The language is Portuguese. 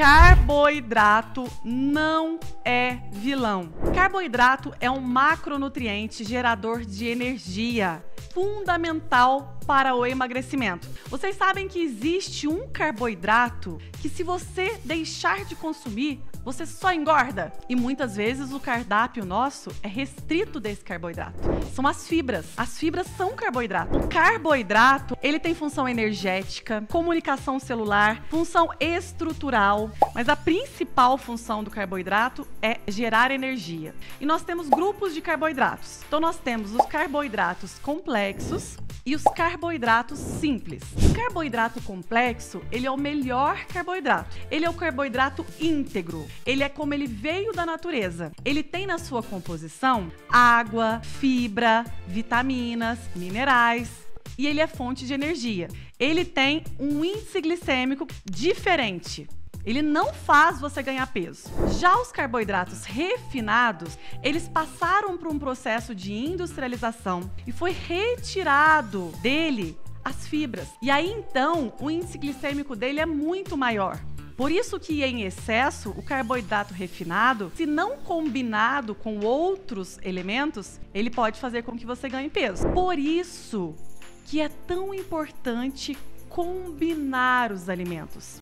Carboidrato não é vilão. Carboidrato é um macronutriente gerador de energia, fundamental para o emagrecimento. Vocês sabem que existe um carboidrato que, se você deixar de consumir, você só engorda. E muitas vezes o cardápio nosso é restrito desse carboidrato. São as fibras. As fibras são carboidrato. O carboidrato, ele tem função energética, comunicação celular, função estrutural, mas a principal função do carboidrato é gerar energia. E nós temos grupos de carboidratos. Então nós temos os carboidratos complexos, e os carboidratos simples. O carboidrato complexo, ele é o melhor carboidrato. Ele é o carboidrato íntegro. Ele é como ele veio da natureza. Ele tem na sua composição água, fibra, vitaminas, minerais, e ele é fonte de energia. Ele tem um índice glicêmico diferente. Ele não faz você ganhar peso. Já os carboidratos refinados, eles passaram por um processo de industrialização e foi retirado dele as fibras. E aí então, o índice glicêmico dele é muito maior. Por isso que em excesso, o carboidrato refinado, se não combinado com outros elementos, ele pode fazer com que você ganhe peso. Por isso que é tão importante combinar os alimentos.